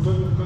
Кто